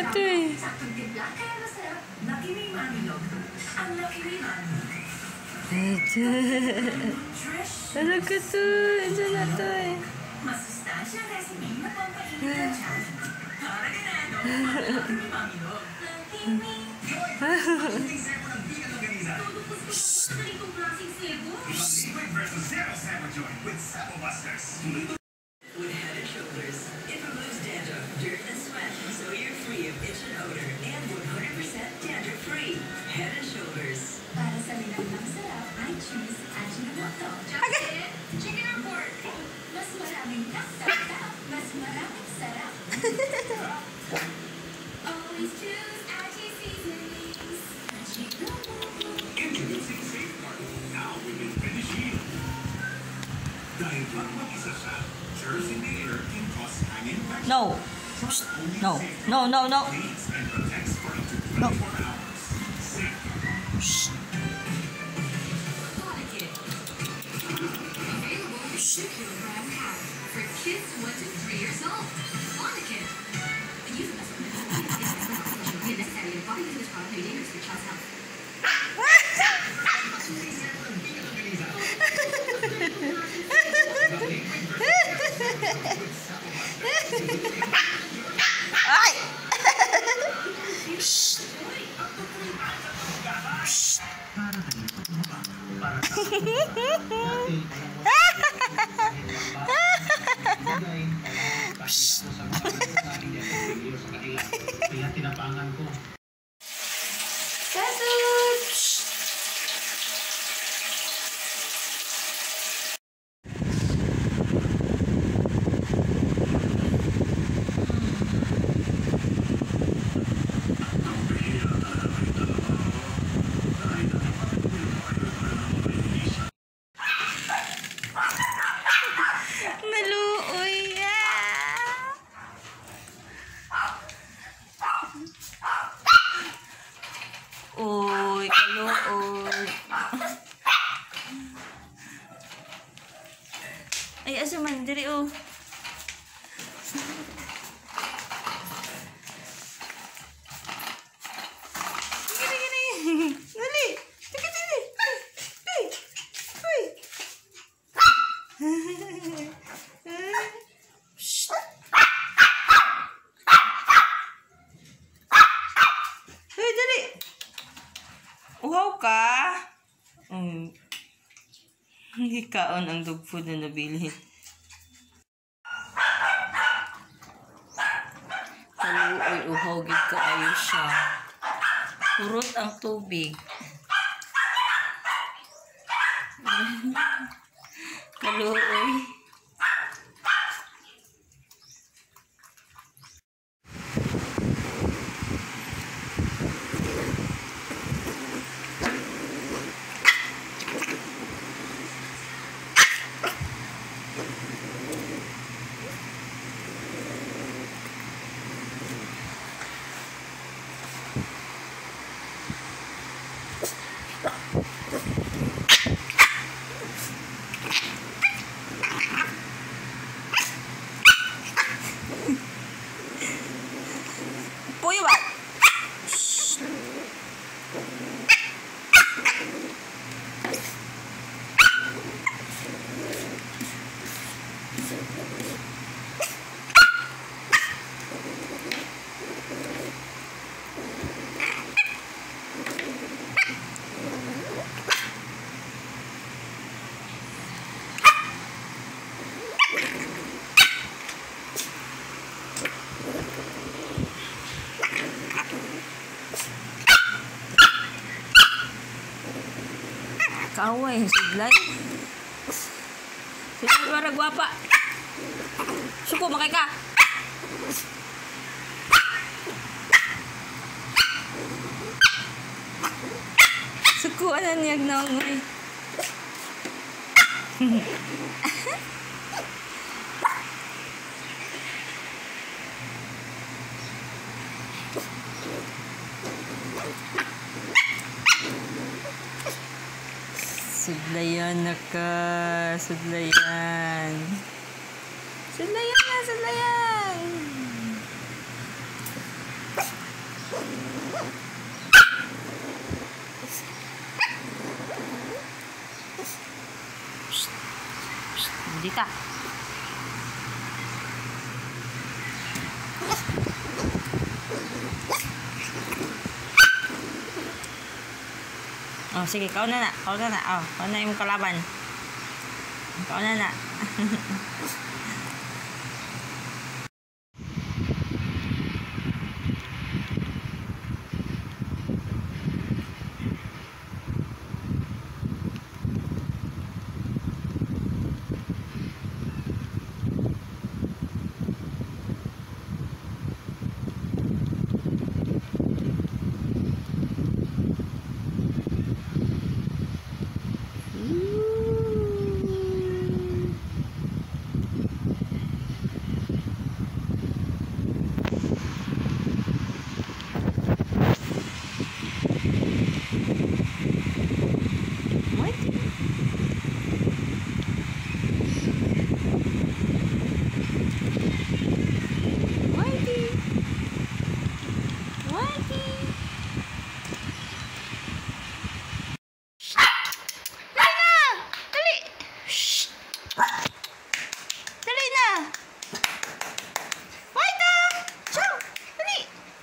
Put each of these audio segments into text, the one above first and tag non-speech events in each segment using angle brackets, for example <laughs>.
na to eh. Ito. Ano ka to? Ito na to eh. Masustansya recipe na pampainit siya. Para ganado, ni Mami Log. Shhh! No. No. No, no, no. No. Shh. Psst! Kaya tinapangan ko. man diri oh. Gini gini. Dali. Tiki tiki. Hey. Hey. Hey, dali. Uhaw ka? Mm. Hikaon ang dog food na nabilin. kaayo siya. Urot ang tubig. <laughs> Kaluoy. Away. Sidlay. Sidlay para gwapa. Suko, makay ka. Suko, ano niyag na ngoy. Sudlayan na ka. Sudlayan. Sudlayan na, sudlayan. Ka. Oh, sige, kau na na. Kau na na. Oh, kau na yung kalaban. Kau na <laughs>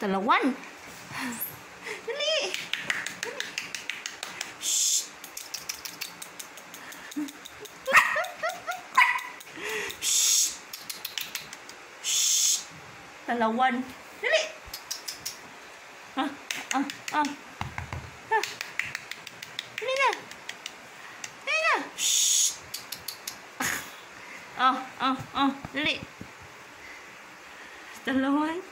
Dali! Shh! Shh! Shh! Dalawan. Dali! Ah, ah, ah. Ah. Dali na. Dali na. Shh! Ah, ah, ah. Dali. Dalawan.